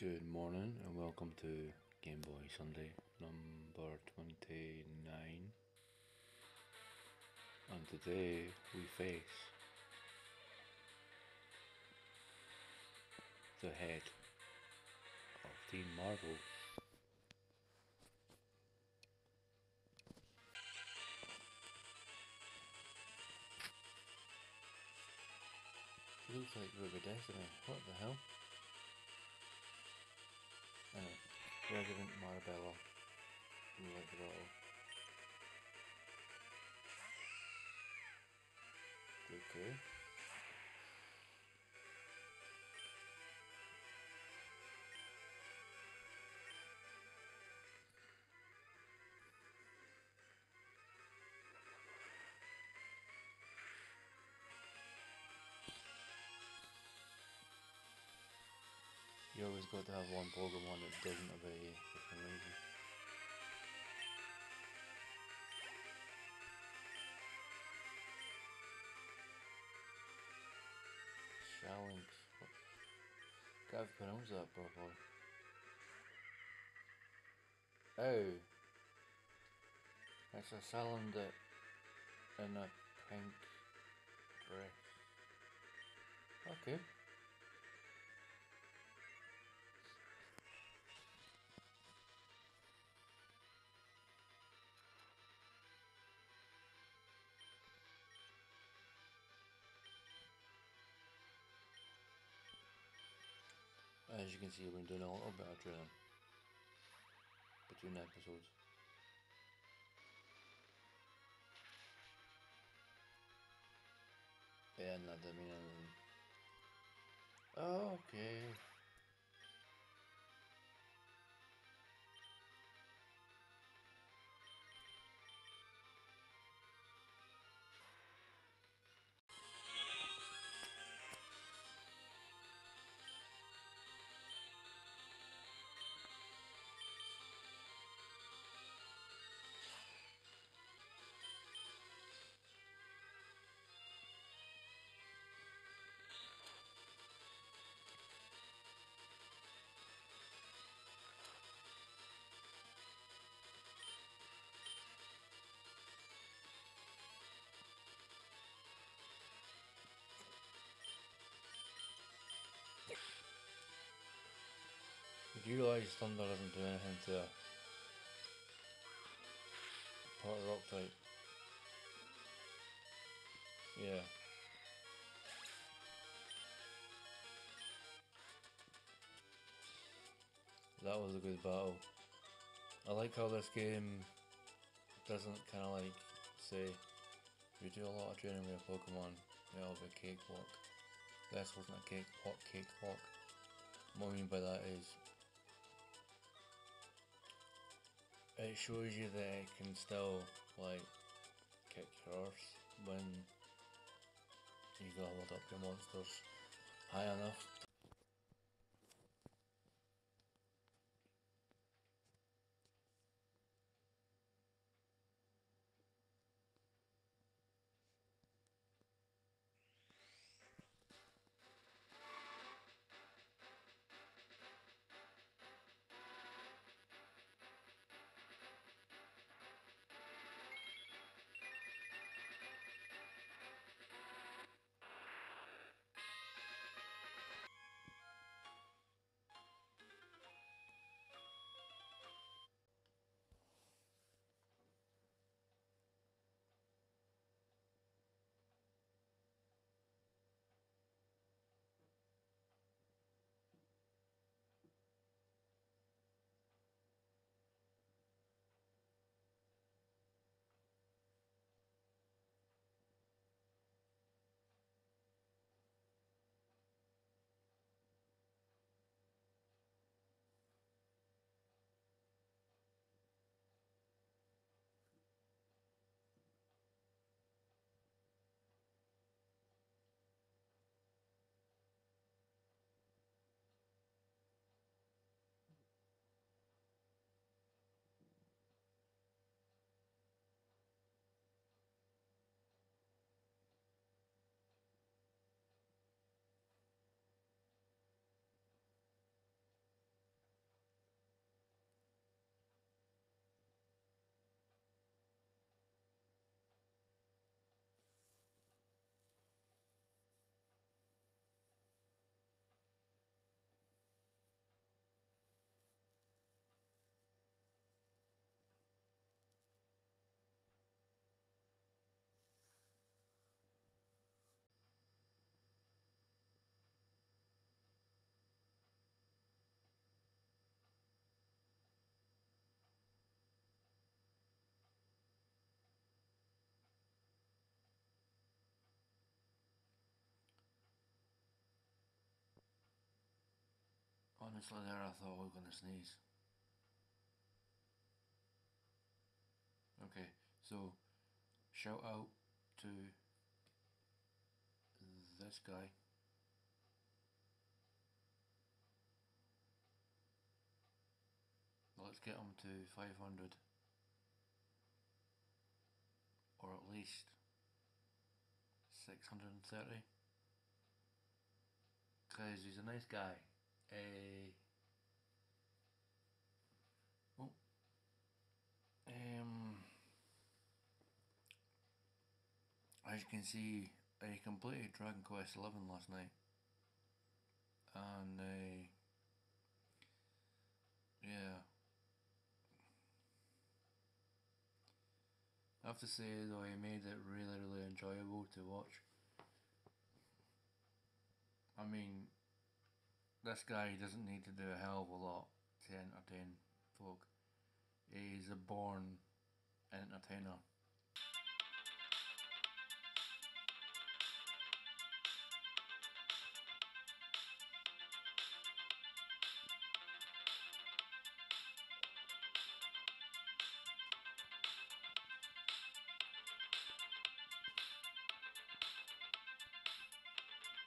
Good morning and welcome to Game Boy Sunday number 29. And today we face the head of Team Marvel. Looks like Ruby Destiny. What the hell? Resident Marabella. Like. Okay. Always got to have one Pokemon that doesn't obey for some reason. Shalynx. Gotta pronounce that properly. Oh. It's a cylinder in a pink dress. Okay. As you can see, we've been doing a little bit of drilling between episodes. Yeah, not that mean anything. Um, okay. You realise Thunder doesn't do anything to a part rock type? Yeah. That was a good battle. I like how this game doesn't kind of like say you do a lot of training with a Pokemon, it'll be a cakewalk. This wasn't a cakewalk, cakewalk. What I mean by that is it shows you that it can still like kick your arse when you leveled up your monsters high enough. There I thought I was gonna sneeze. Okay, so shout out to this guy. Let's get him to 500. Or at least 630. Because he's a nice guy. Uh, as you can see, I completed Dragon Quest XI last night. And, yeah. I have to say though, he made it really, really enjoyable to watch. I mean, this guy doesn't need to do a hell of a lot to entertain folk. He's a born entertainer.